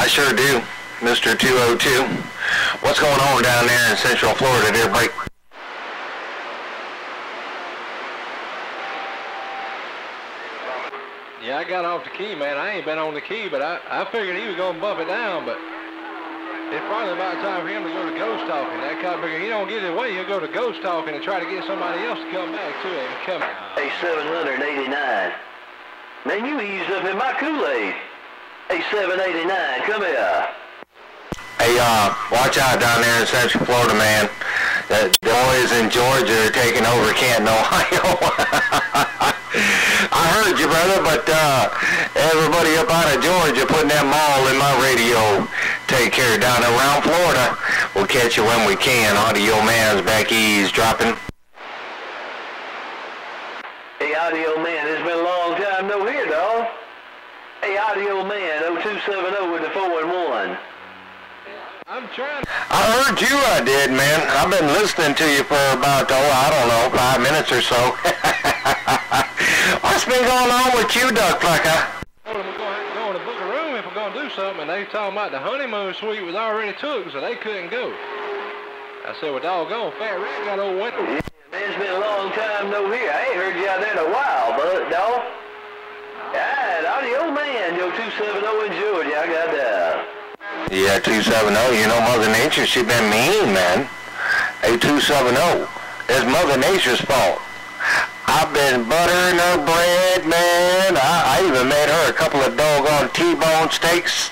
I sure do, Mr. 202. What's going on down there in Central Florida dear Blake? Yeah, I got off the key, man. I ain't been on the key, but I, I figured he was going to bump it down, but it's probably about time for him to go to ghost talking. That kind of figure he don't get his way, he'll go to ghost talking and try to get somebody else to come back to him. Come on. Hey, 789. Man, you eased up in my Kool-Aid. Hey, 789, come here. Hey, uh, watch out down there in Central Florida, man. The boys in Georgia are taking over Canton, Ohio. I heard you, brother, but uh, everybody up out of Georgia putting that mall in my radio. Take care down around Florida. We'll catch you when we can. Audio man's back eavesdropping. Hey, Audio Man, it's been long time no here, dawg. Hey, Audio Man, 0270 with the 4 and 1. I'm trying. I heard you, I did, man. I've been listening to you for about, oh, I don't know, five minutes or so. What's been going on with you, Duck Plucker? Told him we're going to go in to book a room if we're going to do something, and they talking about the honeymoon suite was already took, so they couldn't go. I said, well, doggone, Fat Rat got old winter. Yeah, man, it's been a long time no here. I ain't heard you out there in a while, bud, dawg. Yeah, Audio yo, 270 in Georgia, I got that. Yeah, 270. You know Mother Nature, she been mean, man. Hey, 270. It's Mother Nature's fault. I've been buttering her bread, man. I, I even made her a couple of doggone T-bone steaks.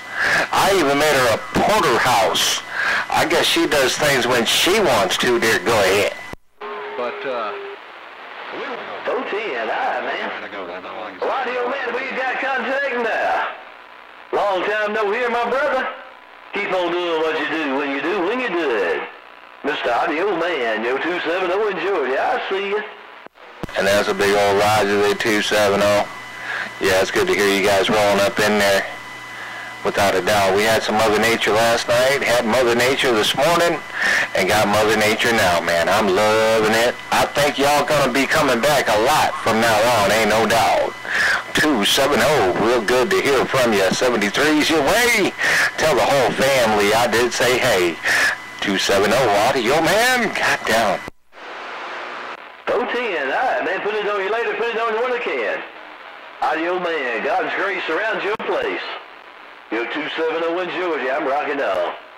I even made her a porterhouse. I guess she does things when she wants to, dear. Go ahead. 010, all right, man. Well, Audio Man, we got contact now. Long time no here, my brother. Keep on doing what you do when you do when you do it. Mr. Audio Man, yo 270 in Georgia, I see you. And that's a big old Roger there, 270. Yeah, it's good to hear you guys rolling up in there. Without a doubt. We had some Mother Nature last night, had Mother Nature this morning, and got Mother Nature now, man. I'm loving it. I think y'all gonna be coming back a lot from now on, ain't no doubt. 270, real good to hear from you. 73's your way. Tell the whole family I did say hey. 270 audio, man. Got down. 010, all right, man. Put it on you later. Put it on you when I can. Audio Man, God's grace surrounds your place. Yo 270 in Georgia, I'm rocking out.